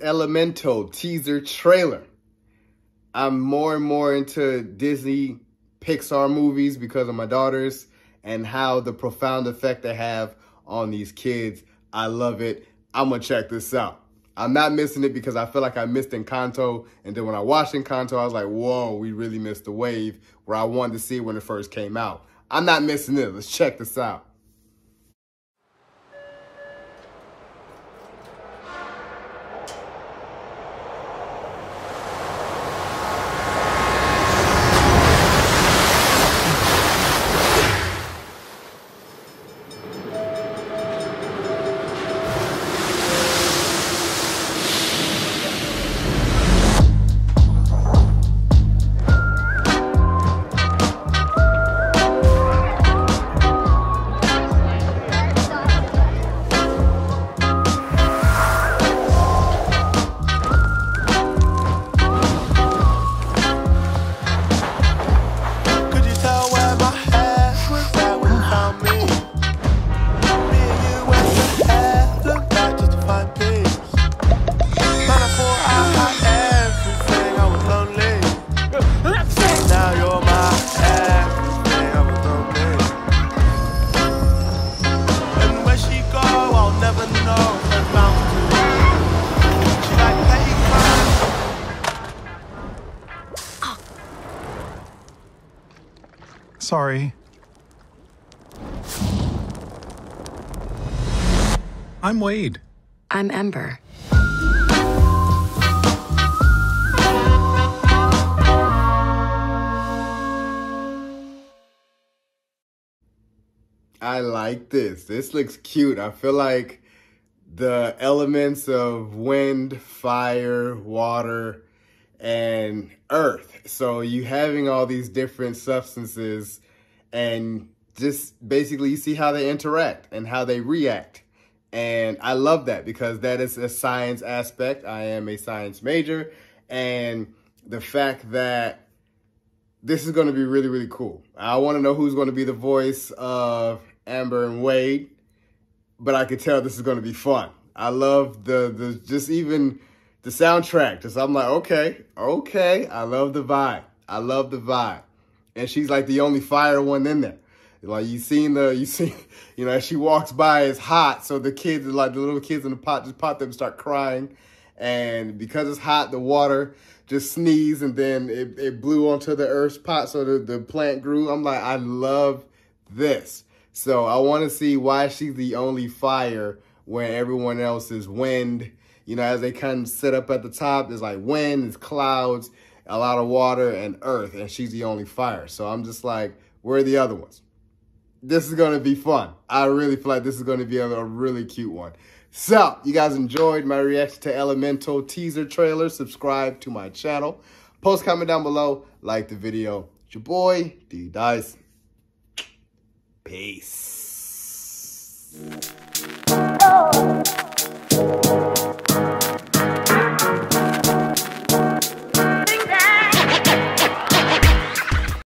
Elemental teaser trailer. I'm more and more into Disney Pixar movies because of my daughters and how the profound effect they have on these kids. I love it. I'm going to check this out. I'm not missing it because I feel like I missed Encanto. And then when I watched Encanto, I was like, whoa, we really missed the wave where I wanted to see when it first came out. I'm not missing it. Let's check this out. Sorry. I'm Wade. I'm Ember. I like this. This looks cute. I feel like the elements of wind, fire, water, and earth. So you having all these different substances and just basically you see how they interact and how they react. And I love that because that is a science aspect. I am a science major and the fact that this is going to be really, really cool. I want to know who's going to be the voice of Amber and Wade, but I could tell this is going to be fun. I love the, the just even the soundtrack. Just I'm like, okay, okay. I love the vibe. I love the vibe. And she's like the only fire one in there. Like you seen the you see you know as she walks by it's hot so the kids like the little kids in the pot just pop them start crying and because it's hot the water just sneezed and then it, it blew onto the earth's pot so the, the plant grew i'm like i love this so i want to see why she's the only fire when everyone else is wind you know, as they kind of sit up at the top, there's like wind, there's clouds, a lot of water, and earth, and she's the only fire. So I'm just like, where are the other ones? This is going to be fun. I really feel like this is going to be a, a really cute one. So, you guys enjoyed my reaction to Elemental teaser trailer. Subscribe to my channel. Post comment down below. Like the video. It's your boy, D Dice. Peace. Oh.